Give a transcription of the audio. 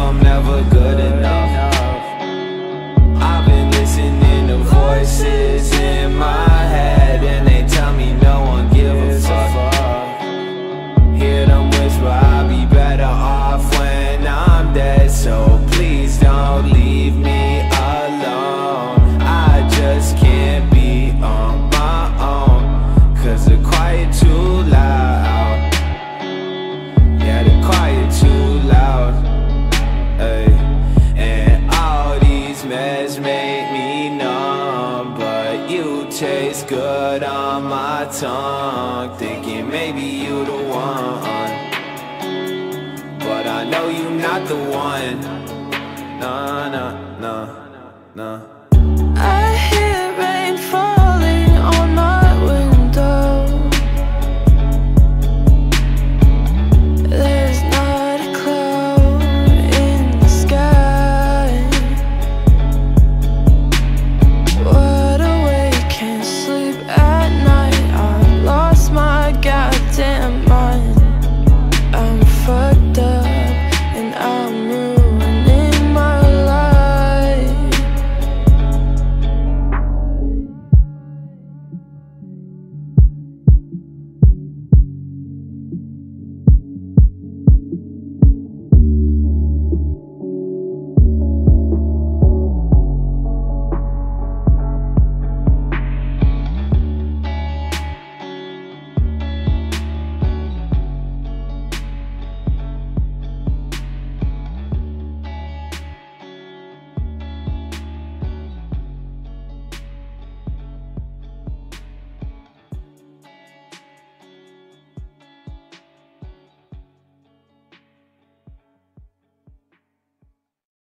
I'm never good enough. I've been listening to voices. you taste good on my tongue. Thinking maybe you the one. But I know you not the one. Nah, nah, nah, nah